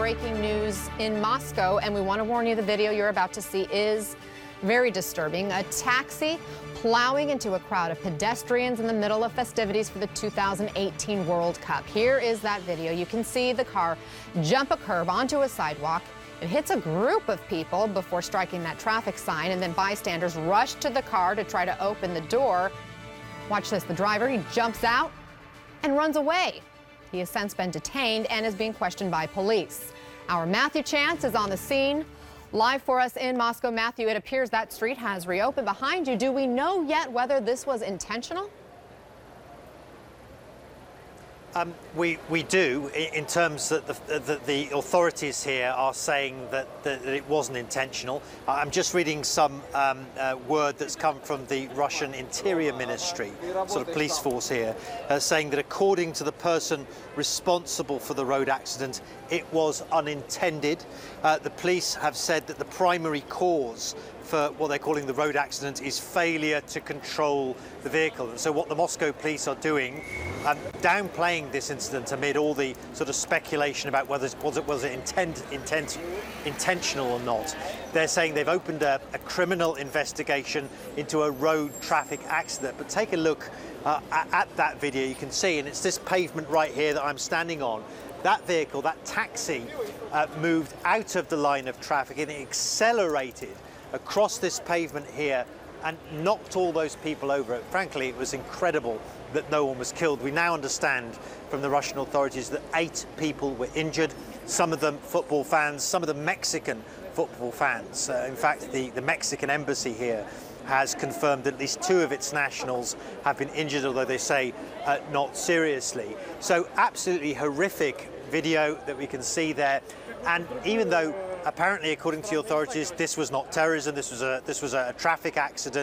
breaking news in Moscow, and we want to warn you the video you're about to see is very disturbing. A taxi plowing into a crowd of pedestrians in the middle of festivities for the 2018 World Cup. Here is that video. You can see the car jump a curb onto a sidewalk. It hits a group of people before striking that traffic sign, and then bystanders rush to the car to try to open the door. Watch this. The driver, he jumps out and runs away. He has since been detained and is being questioned by police. Our Matthew Chance is on the scene. Live for us in Moscow. Matthew, it appears that street has reopened behind you. Do we know yet whether this was intentional? Um, we, we do, in terms that the, the, the authorities here are saying that, that, it wasn't intentional. I'm just reading some um, uh, word that's come from the Russian Interior Ministry, sort of police force here, uh, saying that according to the person responsible for the road accident, it was unintended. Uh, the police have said that the primary cause for what they're calling the road accident is failure to control the vehicle. And so what the Moscow police are doing, um, downplaying this incident amid all the sort of speculation about whether it was it was it intent, intent, intentional or not. They're saying they've opened a, a criminal investigation into a road traffic accident. But take a look uh, at that video. You can see, and it's this pavement right here that I'm standing on. That vehicle, that taxi, uh, moved out of the line of traffic and it accelerated across this pavement here and knocked all those people over. Frankly, it was incredible that no one was killed. We now understand from the Russian authorities that eight people were injured, some of them football fans, some of them Mexican football fans. Uh, in fact, the, the Mexican embassy here has confirmed that at least two of its nationals have been injured, although they say uh, not seriously. So absolutely horrific video that we can see there. And even though apparently, according to the authorities, this was not terrorism, this was a, this was a traffic accident,